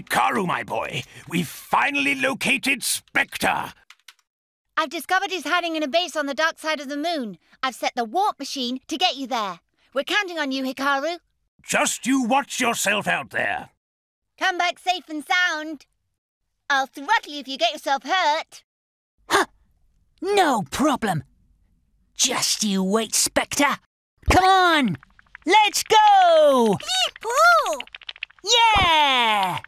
Hikaru, my boy, we've finally located Specter. I've discovered he's hiding in a base on the dark side of the moon. I've set the warp machine to get you there. We're counting on you, Hikaru. Just you watch yourself out there. Come back safe and sound. I'll throttle you if you get yourself hurt. Huh? No problem. Just you wait, Specter. Come on, let's go! Yeah!